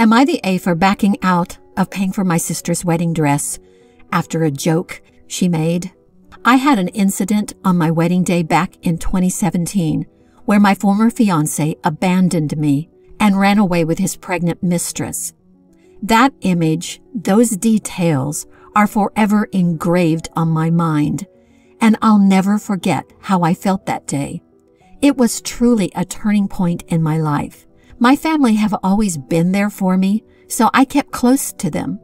Am I the A for backing out of paying for my sister's wedding dress after a joke she made? I had an incident on my wedding day back in 2017 where my former fiance abandoned me and ran away with his pregnant mistress. That image, those details are forever engraved on my mind, and I'll never forget how I felt that day. It was truly a turning point in my life. My family have always been there for me, so I kept close to them.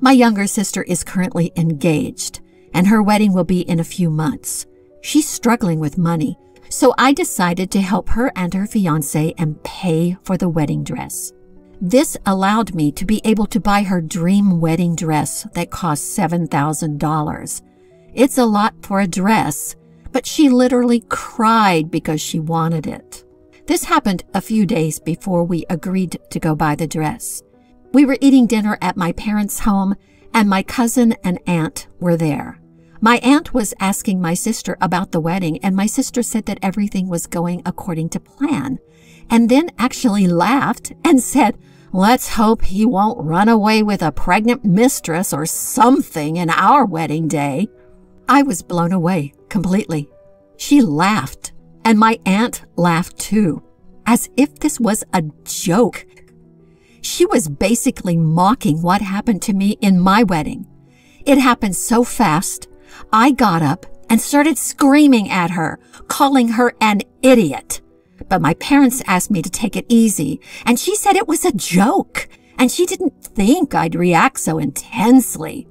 My younger sister is currently engaged, and her wedding will be in a few months. She's struggling with money, so I decided to help her and her fiance and pay for the wedding dress. This allowed me to be able to buy her dream wedding dress that cost $7,000. It's a lot for a dress, but she literally cried because she wanted it. This happened a few days before we agreed to go buy the dress. We were eating dinner at my parents' home, and my cousin and aunt were there. My aunt was asking my sister about the wedding, and my sister said that everything was going according to plan, and then actually laughed and said, Let's hope he won't run away with a pregnant mistress or something in our wedding day. I was blown away completely. She laughed and my aunt laughed too, as if this was a joke. She was basically mocking what happened to me in my wedding. It happened so fast, I got up and started screaming at her, calling her an idiot. But my parents asked me to take it easy, and she said it was a joke, and she didn't think I'd react so intensely.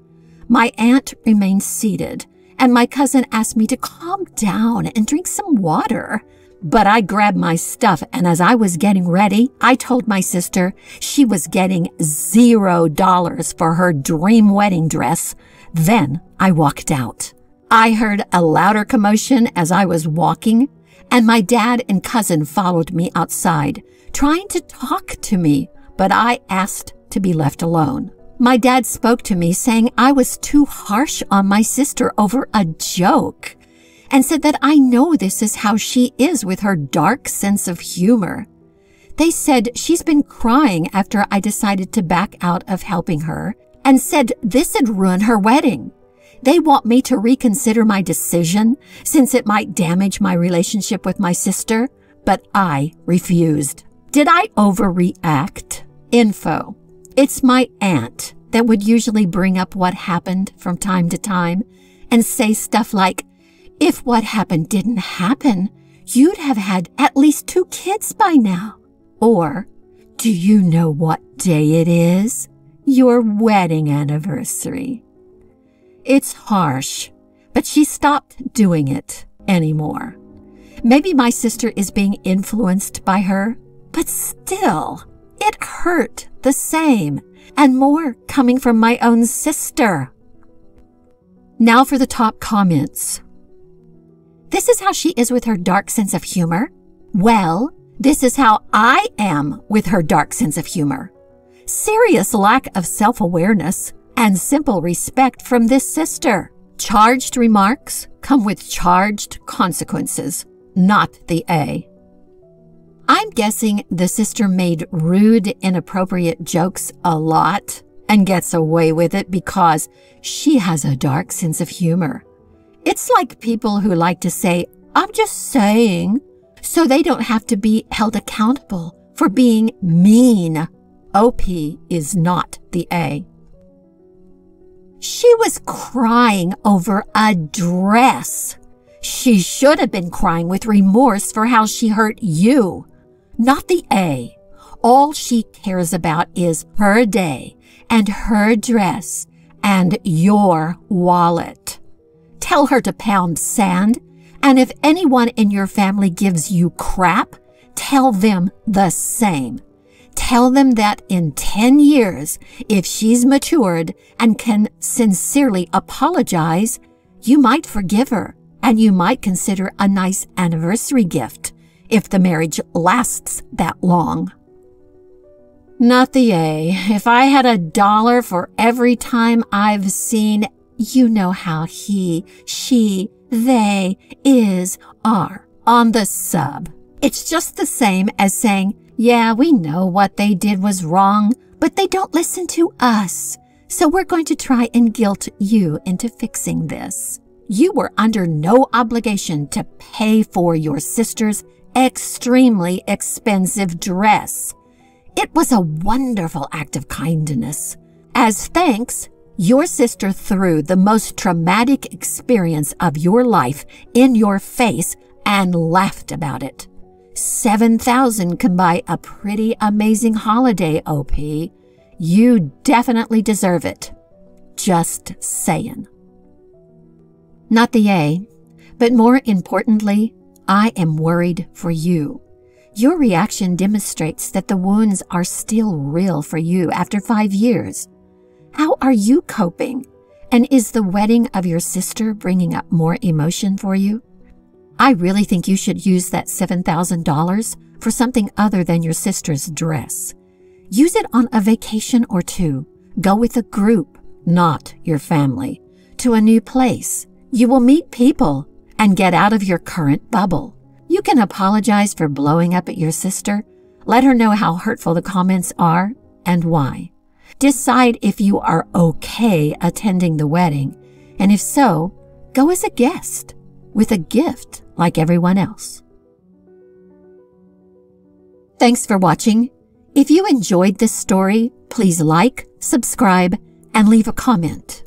My aunt remained seated, and my cousin asked me to calm down and drink some water. But I grabbed my stuff, and as I was getting ready, I told my sister she was getting zero dollars for her dream wedding dress. Then I walked out. I heard a louder commotion as I was walking, and my dad and cousin followed me outside, trying to talk to me, but I asked to be left alone. My dad spoke to me saying I was too harsh on my sister over a joke and said that I know this is how she is with her dark sense of humor. They said she's been crying after I decided to back out of helping her and said this had ruined her wedding. They want me to reconsider my decision since it might damage my relationship with my sister, but I refused. Did I overreact? Info. It's my aunt that would usually bring up what happened from time to time and say stuff like, if what happened didn't happen, you'd have had at least two kids by now. Or, do you know what day it is? Your wedding anniversary. It's harsh, but she stopped doing it anymore. Maybe my sister is being influenced by her, but still, it hurt the same, and more coming from my own sister. Now for the top comments. This is how she is with her dark sense of humor. Well, this is how I am with her dark sense of humor. Serious lack of self-awareness and simple respect from this sister. Charged remarks come with charged consequences, not the A. I'm guessing the sister made rude, inappropriate jokes a lot and gets away with it because she has a dark sense of humor. It's like people who like to say, I'm just saying, so they don't have to be held accountable for being mean. OP is not the A. She was crying over a dress. She should have been crying with remorse for how she hurt you not the A. All she cares about is her day and her dress and your wallet. Tell her to pound sand, and if anyone in your family gives you crap, tell them the same. Tell them that in 10 years, if she's matured and can sincerely apologize, you might forgive her and you might consider a nice anniversary gift if the marriage lasts that long. Not the A. If I had a dollar for every time I've seen, you know how he, she, they, is, are on the sub. It's just the same as saying, Yeah, we know what they did was wrong, but they don't listen to us. So we're going to try and guilt you into fixing this. You were under no obligation to pay for your sister's extremely expensive dress. It was a wonderful act of kindness. As thanks, your sister threw the most traumatic experience of your life in your face and laughed about it. 7,000 can buy a pretty amazing holiday, OP. You definitely deserve it. Just saying. Not the A, but more importantly, I am worried for you. Your reaction demonstrates that the wounds are still real for you after five years. How are you coping? And is the wedding of your sister bringing up more emotion for you? I really think you should use that $7,000 for something other than your sister's dress. Use it on a vacation or two. Go with a group, not your family, to a new place. You will meet people and get out of your current bubble. You can apologize for blowing up at your sister. Let her know how hurtful the comments are and why. Decide if you are okay attending the wedding, and if so, go as a guest with a gift like everyone else. Thanks for watching. If you enjoyed this story, please like, subscribe, and leave a comment.